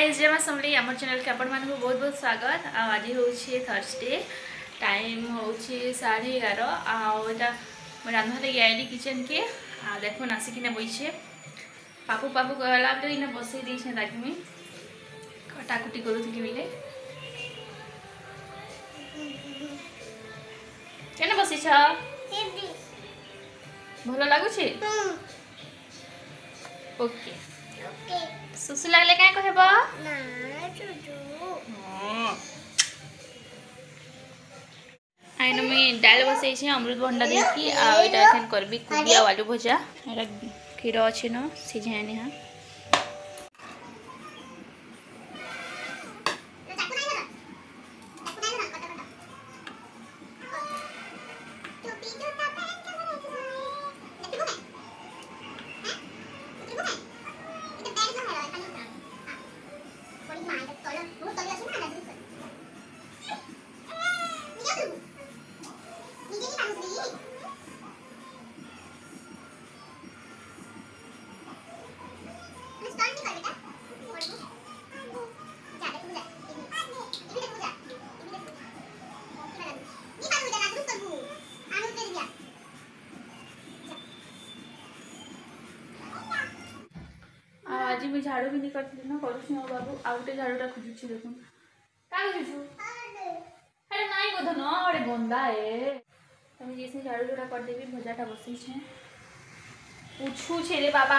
Guys ଜମା ସମଲେଇ ଆମ ଚ୍ୟାନେଲ୍କି ଆପଣମାନଙ୍କୁ ବହୁତ ବହୁତ ସ୍ୱାଗତ ଆଉ ଆଜି ହେଉଛି ଥର୍ସଡେ ଟାଇମ୍ ହେଉଛି ସାଢ଼େ ଏଗାର ଆଉ ଏଇଟା ମୁଁ ରାନ୍ଧବା ଲାଗି ଆଇଲି କିଚେନ୍କେ ଆଉ ଦେଖୁନ୍ ଆସିକିନା ବଇଛେ ପାପୁ ପାପୁ କହିଲା ବେଲେ ଇନା ବସେଇ ଦେଇଛେ ତାକି ମୁଇଁ କଟାକୁଟି କରୁଥିଲି ବେଲେ কেন বসিছ ভালো লাগুছে ওকে ଶୁଶୁ ଲାଗିଲେ କାହିଁ କହିବ ଆଇନ ମୁଇଁ ଡାଲ ବସେଇଛି ଅମୃତଭଣ୍ଡା ଦେଇକି ଆଉ ଏଇଟା ଏଖେନ୍ କରିବି କୋବି ଆଉ ଆଳୁ ଭଜା ଏଇଟା କ୍ଷୀର ଅଛି ନ ସିଝାଏନି ହଁ আমি ঝাড়ু কিনি করছিলাম না, কত সময় বাবু? আউটে ঝাড়ুটা খুঁজুছি দেখুন। কাকে খুঁজু আরে নাই বোধ ন আরে গন্ধা এ আমি যেসে ঝাড়ু ঝোড়া করে দেবি ভজাটা বসিয়েছে। উছু ছেড়ে বাবা।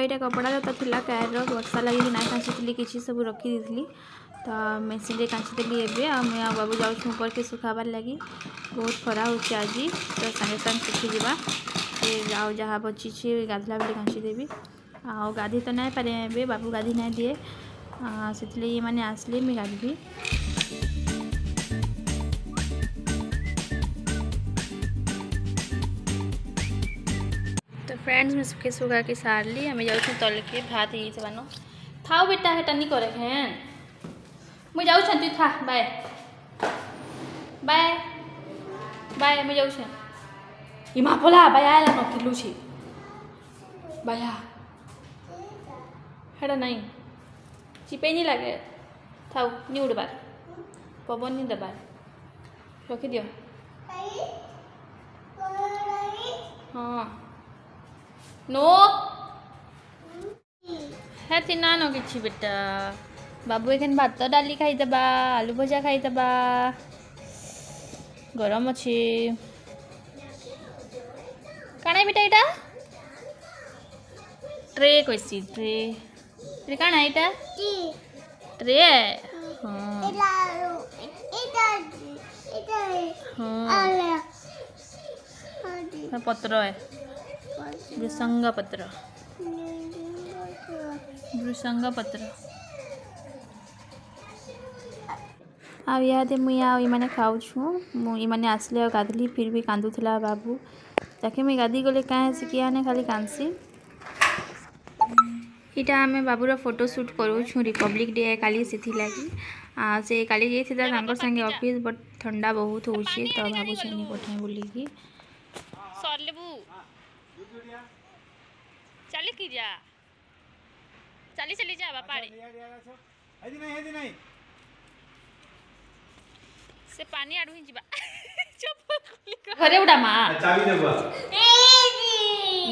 ଏଇଟା କପଡ଼ା ତ ଥିଲା କାର୍ର ବର୍ଷା ଲାଗିକି ନାଇଁ କାଚିଥିଲି କିଛି ସବୁ ରଖିଦେଇଥିଲି ତ ମେସିନ୍ରେ କାଚିଦେଲି ଏବେ ଆଉ ମୁଇଁ ଆଉ ବାବୁ ଯାଉଛୁ ଉପରକେ ଶୁଖାବାର୍ ଲାଗି। ବହୁତ ଖରା ହେଉଛି ଆଜି ତ ସାଙ୍ଗେ ସାଙ୍ଗେ ଶୁଖିଯିବା। ସେ ଆଉ ଯାହା ବଚିଛି ଗାଧଲା ବେଳେ କାଚିଦେବି ଆଉ ଗାଧି ତ ନାଇଁ ପାରେ ଏବେ ବାବୁ ଗାଧି ନାଇଁ ଦିଏ। ସେଥିଲାଗି ଏମାନେ ଆସିଲେ ମୁଇଁ ଗାଧବି फ्रेंड्स मैं सुखे सुखा के सारली हमें जाऊँ तल के भात ये से बनो थाओ बेटा हेटा नहीं करे हैं। मुझे जाऊँ तू था बाय। बाय। बाय मैं जाऊँ इमा पोला बाय आया न किलू छी। बाया हेटा नहीं चिपे नहीं लगे। थाऊ नहीं उड़बार पवन नहीं दबार रखी दियो। हाँ। નો হ্যাঁ না নগেছি বেটা বাবু এখানে ভাত ডালি খাই খাইদেবা আলু ভজা খাই খাইদেবা গরম অছি কানাই বেটা এটা ট্রে কইছি ট্রে ট্রে কাণা এটা ট্রে হ্যাঁ পত্র হয় ହଁ ପତ୍ର ଏ ଭୃସଙ୍ଗ ପତ୍ର ଭୃସଙ୍ଗ ପତ୍ର ଆଉ ଇହାଦେ ମୁଇଁ ଆଉ ଇମାନେ ଖାଉଛୁ ମୁଁ ଇମାନେ ଆସିଲେ ଆଉ ଗାଧଲି ଫିର୍ ବି କାନ୍ଦୁଥିଲା ବାବୁ ତାକେ ମୁଇଁ ଗାଧି ଗଲେ କାଁ ହେସି କିଆନେ ଖାଲି କାନ୍ଦସି ଇଟା ଆମେ ବାବୁର ଫଟୋ ସୁଟ୍ କରୁଛୁ ରିପବ୍ଲିକ୍ ଡେ କାଲି ସେଥିଲାଗି ଆଉ ସେ କାଲି ଯାଇଥିଲା ତାଙ୍କର ସାଙ୍ଗେ ଅଫିସ୍ ବଟ୍ ଥଣ୍ଡା ବହୁତ ହେଉଛି ତ ଭାବୁଛି ନି ପଠାଏ ବୋଲିକି ସରିଲେବୁ ଚାଲିକି ଯା ଚାଲି ଚାଲି ଯା ବାପାରେ ସେ ପାନି ଆଡୁ ହିଁ ଯିବା ଘରେ ଉଡ଼ା ମା ଚାବି ଦେବ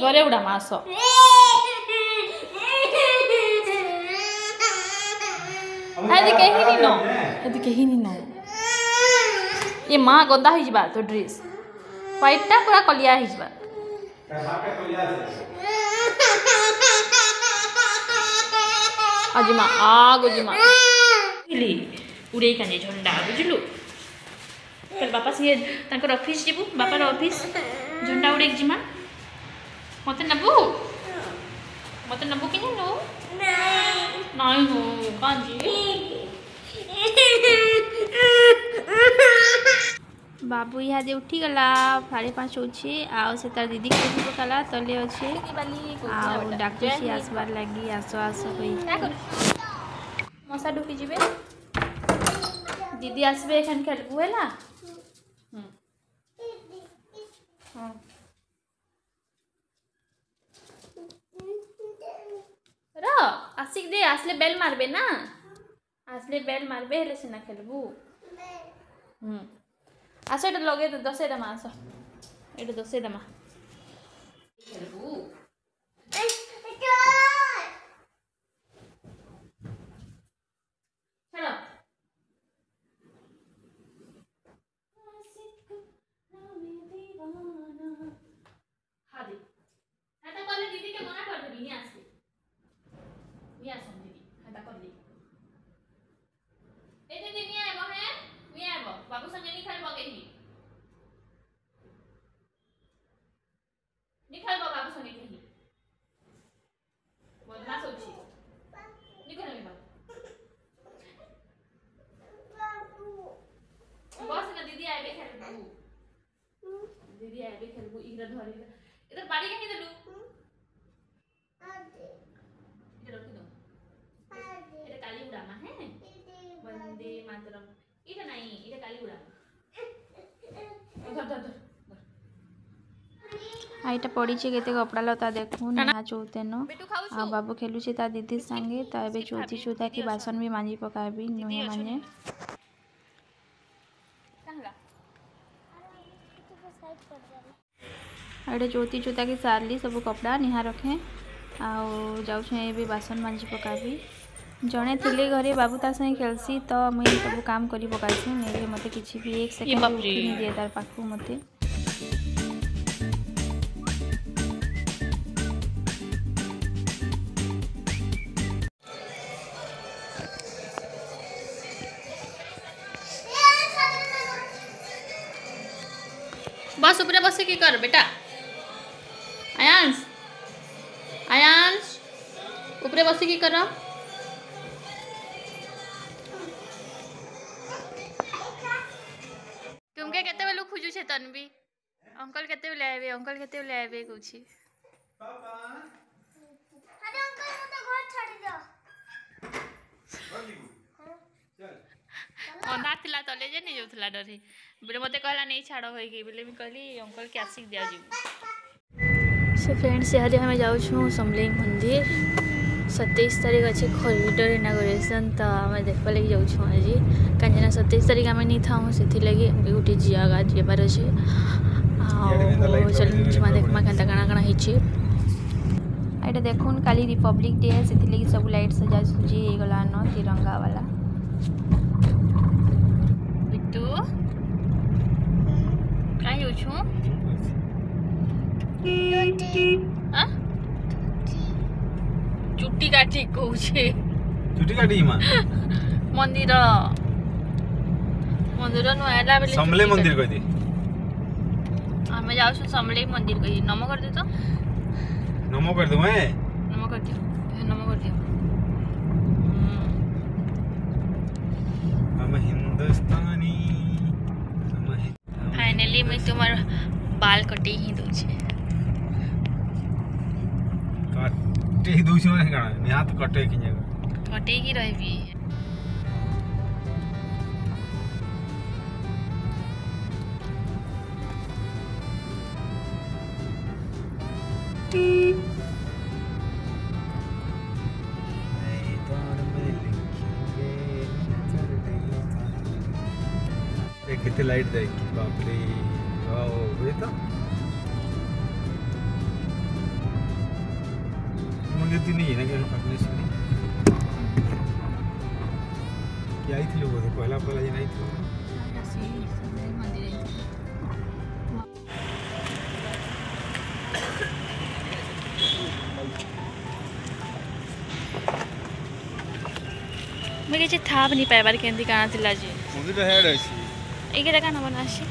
ଘରେ ଉଡ଼ା ମା ଆସ ହେଦି କେହି ନି ନ ହେଦି କେହି ନି ନ ଏ ମା ଗଦା ହେଇଯିବା ତୋ ଡ୍ରେସ୍ ହ୍ୱାଇଟ୍ଟା ପୁରା କଲିଆ ହେଇଯିବା ଆଜିମା ଆ ଗୋଜିମା ବୁଝିଲି ଉଡ଼େଇ କାଞ୍ଜେ ଝଣ୍ଡା ବୁଝିଲୁ ତାହେଲେ ବାପା ସିଏ ତାଙ୍କର ଅଫିସ୍ ଯିବୁ ବାପାର ଅଫିସ୍ ଝଣ୍ଡା ଉଡ଼େଇକି ଯିମା ମୋତେ ନେବୁ ମୋତେ ନେବୁ କି ନେବୁ ନାଇଁ ହୋ କାଞ୍ଜି ବାବୁ ଇହାଦେ ଉଠିଗଲା ସାଢ଼େ ପାଞ୍ଚ ହଉଛେ ଆଉ ସେ ତାର ଦିଦି ଖେଳି ପକାଲା ତଲେ ଅଛେ ଆଉ ଡାକୁଛି ଆସବାର ଲାଗି ଆସ ଆସ କହିକି ମଶା ଢୁକି ଯିବେ ଦିଦି ଆସିବେ ଏଖାନ ଖେଳିବୁ ହେଲା ହଁ ର ଆସିକି ଦେ ଆସିଲେ ବେଲ୍ ମାରବେ ନା ଆସିଲେ ବେଲ୍ ମାରବେ ହେଲେ ସିନା ଖେଳିବୁ ହୁଁ হুম আস এটা লগে দশে দেমা আস এটা দশে দেমা খেলবু इधर बाड़ी का किधर लू इधर रख दो इधर काली उड़ामा है वंदे मातरम इधर नहीं इधर काली उड़ामा उधर उधर આઈટા પડી છે કે તે કપડાં લેતા દેખું ના ચોથેનો આ બાબુ ખેલું છે તા દીદી સાંગે તા એવે ચોથી ચોથાકી બાસણ બી માંજી પકાવી નહીં માને ଏଇଟା ଚୌଥି ଚୌଥାକି ସାରିଲି ସବୁ କପଡ଼ା ନିହା ରଖେ ଆଉ ଯାଉଛେ ଏବେ ବାସନ ମାଜି ପକାବି ଜଣେ ଥିଲେ ଘରେ ବାବୁ ତା ସାଙ୍ଗେ ଖେଲ୍ସି ତ ମୁଇଁ ସବୁ କାମ କରି ପକାଇସି ନେଇଲେ ମୋତେ କିଛି ବି ଏକ ସେକେଣ୍ଡ ବାପରେ। ଉଠିନି ଦିଏ ତାର ପାଖକୁ ମୋତେ बस ऊपर बस की कर बेटा आयांश आयांश ऊपरे बसी की कर। रहा तुमके केतेबेलु खोजू छे तन्वी? अंकल केतेबेले आवे अंकल केतेबेले आवे कहूची पापा अरे अंकल मु तो घर छोड़ी दो। हाँ। अंधा थिला तो तले जे नै जाउथला डरे। बोले मते कहला नै छाड़ो होई गई। बोले मी कहली अंकल के आसिक दिया जीव। से फ्रेंड्स यहाँ आम जाऊँ समलिंग मंदिर सतैश तारीख अच्छे खरीदर इनागोरेसन तो आम देखा लगे जाऊँ आज कहीं सतैश तारीख आम नहीं था लगे गोटे जगह जबार अच्छे चल जमा देखा क्या कण कण होटा देखून का रिपब्लिक डे से लगे सब लाइट सजा सुजी गलान तिरंगा वाला ଚୁଟି କାଠି କହୁଛି ଚୁଟି କାଠି ମନ୍ଦିର ମନ୍ଦିର ନୂଆ ହେଲା ବେଲେ ସମଲେଇ ମନ୍ଦିର କହିଦେ ଆମେ ଯାଉଛୁ ସମଲେଇ ମନ୍ଦିର କହିଦେ ନମ କରିଦେ ତ ନମ କରିଦେବୁ ଏ ନମ କରିଦିଅ ନମ କରିଦିଅ ଆମେ ହିନ୍ଦୁସ୍ତାନୀ ফাইনালি মুই তোমার বাল কটেই হি দৌছে कटे ही दूसरे नहीं गाना निहात कटे की जगह कटे की रह भी कितने लाइट देखी बाप रे वाह ये तो देती नहीं है ना क्या पकने से क्या ही थी लोगों से? पहला पहला जन नहीं थी। मेरे जी था भी नहीं पाया बार केंद्रीय कहाँ थिला लाजी मुझे तो है रहेगी एक आसी एगे गाना बनासी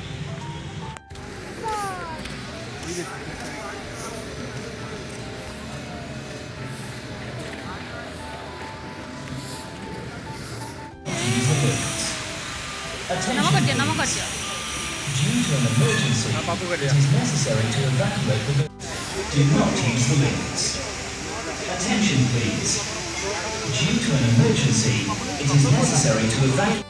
Due to an emergency, it is necessary to evacuate the building. Do not use the lifts. Attention, please. Due to an emergency, it is necessary to evacuate.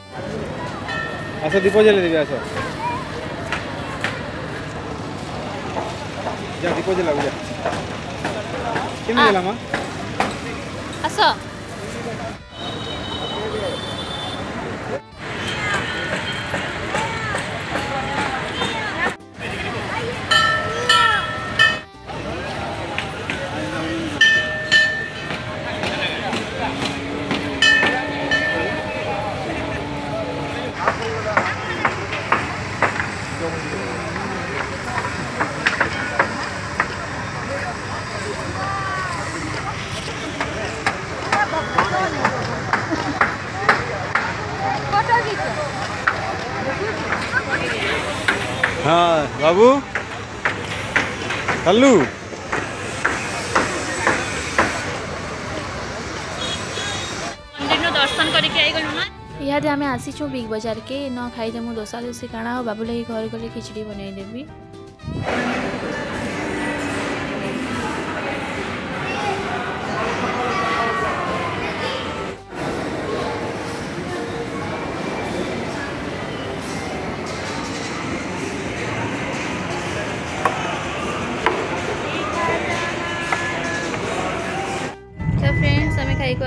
ମା ଆସ ହଁ ବାବୁ ଚାଲୁ ମନ୍ଦିରରୁ ଦର୍ଶନ କରିକି ଆଇଗଲୁ ନା ଇହାଦେ ଆମେ ଆସିଛୁ ବିଗ୍ ବଜାରକେ ନ ଖାଇଦେମୁ ଦୋସା ଦୋସି କାଣା ଆଉ ବାବୁ ଲାଗି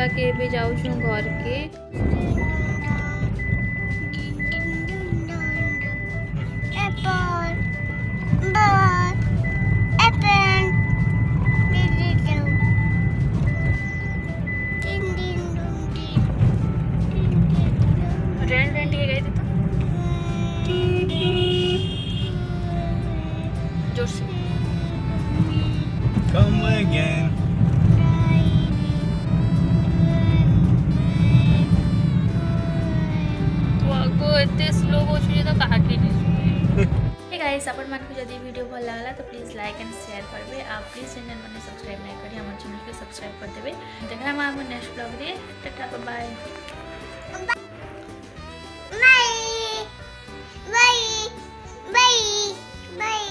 ଆମେ ଖାଇ ଖୁଆକେ ଏବେ ଯାଉଛୁ ଘରକେ ଏତେ ସ୍ଲୋ କହୁଛୁ ଯେ ତ କାହାକି গাইজ আপনার যদি ভিডিও ভাল লাগলা তো প্লিজ লাইক অ্যান্ড শেয়ার করবে আর প্লিজ চ্যানেল মানে সবসক্রাইব না করে আমার চ্যানেলকে সবসক্রাইব করে দেবে দেখা আমার আমার নেক্সট ব্লগে tata bye bye bye bye